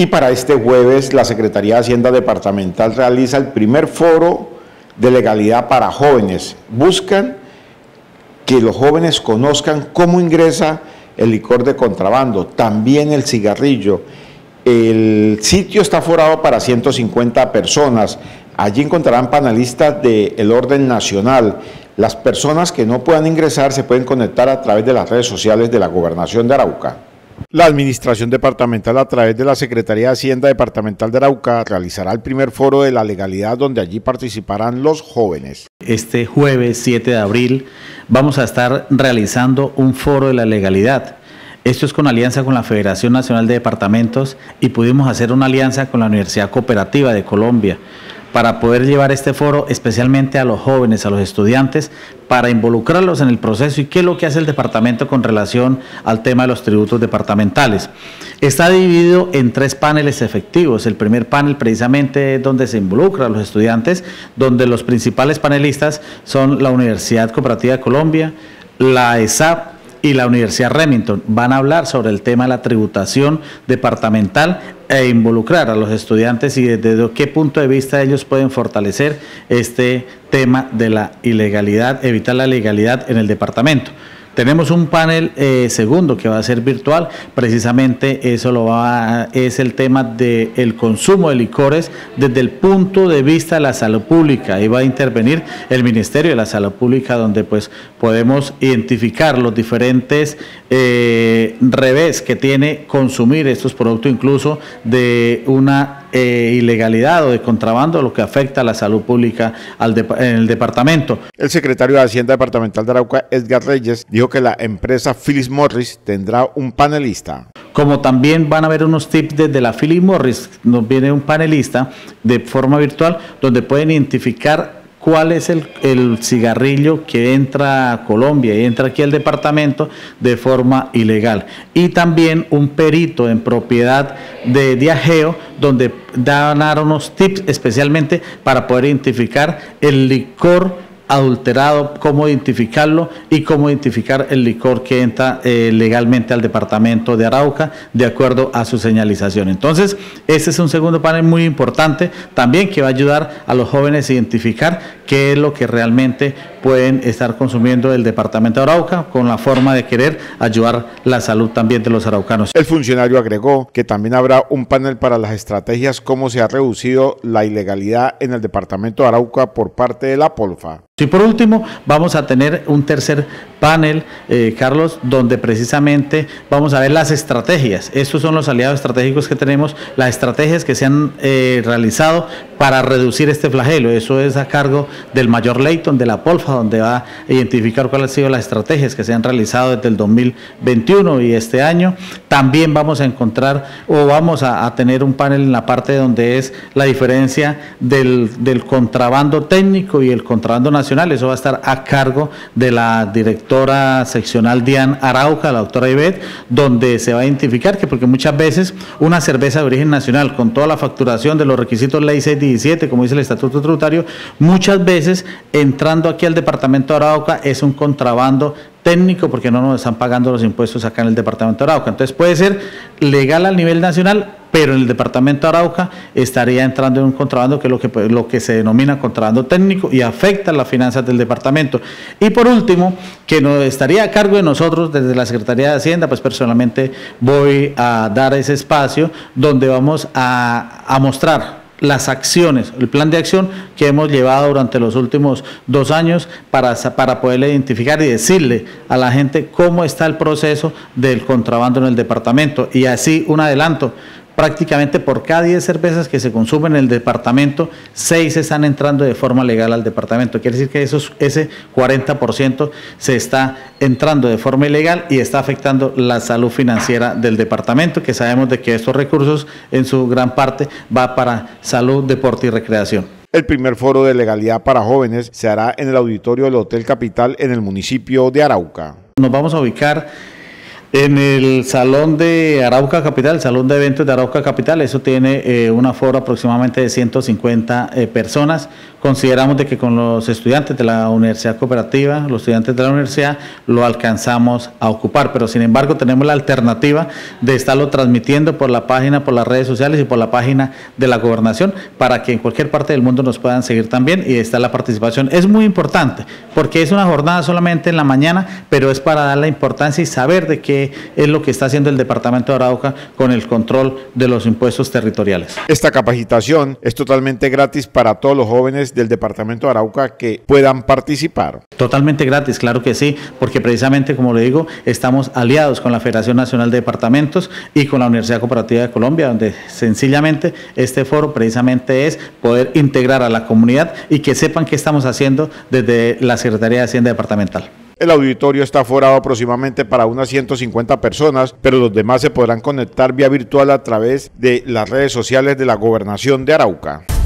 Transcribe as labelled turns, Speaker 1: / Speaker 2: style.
Speaker 1: Y para este jueves, la Secretaría de Hacienda Departamental realiza el primer foro de legalidad para jóvenes. Buscan que los jóvenes conozcan cómo ingresa el licor de contrabando, también el cigarrillo. El sitio está forado para 150 personas. Allí encontrarán panelistas del orden nacional. Las personas que no puedan ingresar se pueden conectar a través de las redes sociales de la Gobernación de Arauca. La Administración Departamental, a través de la Secretaría de Hacienda Departamental de Arauca, realizará el primer foro de la legalidad donde allí participarán los jóvenes.
Speaker 2: Este jueves 7 de abril vamos a estar realizando un foro de la legalidad. Esto es con alianza con la Federación Nacional de Departamentos y pudimos hacer una alianza con la Universidad Cooperativa de Colombia para poder llevar este foro especialmente a los jóvenes, a los estudiantes, para involucrarlos en el proceso y qué es lo que hace el departamento con relación al tema de los tributos departamentales. Está dividido en tres paneles efectivos. El primer panel precisamente es donde se involucra a los estudiantes, donde los principales panelistas son la Universidad Cooperativa de Colombia, la ESAP, y la Universidad Remington van a hablar sobre el tema de la tributación departamental e involucrar a los estudiantes y desde qué punto de vista ellos pueden fortalecer este tema de la ilegalidad, evitar la ilegalidad en el departamento. Tenemos un panel eh, segundo que va a ser virtual, precisamente eso lo va es el tema del consumo de licores desde el punto de vista de la salud pública. Ahí va a intervenir el Ministerio de la Salud Pública, donde pues podemos identificar los diferentes eh, revés que tiene consumir estos productos, incluso de una eh, ilegalidad o de contrabando, lo que afecta a la salud pública al en el departamento.
Speaker 1: El secretario de Hacienda Departamental de Arauca, Edgar Reyes, dijo que la empresa Phyllis Morris tendrá un panelista.
Speaker 2: Como también van a haber unos tips desde la Philip Morris, nos viene un panelista de forma virtual donde pueden identificar cuál es el, cigarrillo que entra a Colombia y entra aquí al departamento de forma ilegal. Y también un perito en propiedad de Diageo, donde dan unos tips especialmente para poder identificar el licor adulterado, cómo identificarlo y cómo identificar el licor que entra eh, legalmente al departamento de Arauca de acuerdo a su señalización. Entonces, ese es un segundo panel muy importante también que va a ayudar a los jóvenes a identificar qué es lo que realmente pueden estar consumiendo el departamento de Arauca con la forma de querer ayudar la salud también de los araucanos.
Speaker 1: El funcionario agregó que también habrá un panel para las estrategias cómo se ha reducido la ilegalidad en el departamento de Arauca por parte de la Polfa.
Speaker 2: Y por último, vamos a tener un tercer panel, eh, Carlos, donde precisamente vamos a ver las estrategias. Estos son los aliados estratégicos que tenemos, las estrategias que se han eh, realizado para reducir este flagelo. Eso es a cargo del mayor Leighton de la Polfa, donde va a identificar cuáles han sido las estrategias que se han realizado desde el 2021 y este año. También vamos a encontrar o vamos a, tener un panel en la parte donde es la diferencia del, del contrabando técnico y el contrabando nacional eso va a estar a cargo de la directora seccional Dian Arauca, la doctora Ibet, donde se va a identificar que porque muchas veces una cerveza de origen nacional con toda la facturación de los requisitos ley 617, como dice el estatuto tributario, muchas veces entrando aquí al departamento de Arauca es un contrabando técnico porque no nos están pagando los impuestos acá en el departamento de Arauca. Entonces puede ser legal al nivel nacional, pero en el departamento de Arauca estaría entrando en un contrabando que es lo que, lo que se denomina contrabando técnico y afecta las finanzas del departamento. Y por último, que nos estaría a cargo de nosotros desde la Secretaría de Hacienda, pues personalmente voy a dar ese espacio donde vamos a, a mostrar las acciones, el plan de acción que hemos llevado durante los últimos dos años para, para poder identificar y decirle a la gente cómo está el proceso del contrabando en el departamento. Y así un adelanto, prácticamente por cada 10 cervezas que se consumen en el departamento, 6 están entrando de forma legal al departamento. Quiere decir que esos, ese 40% se está entrando de forma ilegal y está afectando la salud financiera del departamento, que sabemos de que estos recursos en su gran parte va para salud, deporte y recreación.
Speaker 1: El primer foro de legalidad para jóvenes se hará en el auditorio del Hotel Capital en el municipio de Arauca.
Speaker 2: Nos vamos a ubicar En el salón de Arauca Capital, el salón de eventos de Arauca Capital, eso tiene eh, un aproximadamente de 150 eh, personas. Consideramos de que con los estudiantes de la Universidad Cooperativa, los estudiantes de la universidad, lo alcanzamos a ocupar, pero sin embargo tenemos la alternativa de estarlo transmitiendo por la página, por las redes sociales y por la página de la gobernación para que en cualquier parte del mundo nos puedan seguir también y está la participación. Es muy importante porque es una jornada solamente en la mañana, pero es para dar la importancia y saber de qué es lo que está haciendo el Departamento de Arauca con el control de los impuestos territoriales.
Speaker 1: Esta capacitación es totalmente gratis para todos los jóvenes del Departamento de Arauca que puedan participar.
Speaker 2: Totalmente gratis, claro que sí, porque precisamente, como le digo, estamos aliados con la Federación Nacional de Departamentos y con la Universidad Cooperativa de Colombia, donde sencillamente este foro precisamente es poder integrar a la comunidad y que sepan qué estamos haciendo desde la Secretaría de Hacienda Departamental.
Speaker 1: El auditorio está forado aproximadamente para unas 150 personas, pero los demás se podrán conectar vía virtual a través de las redes sociales de la gobernación de Arauca.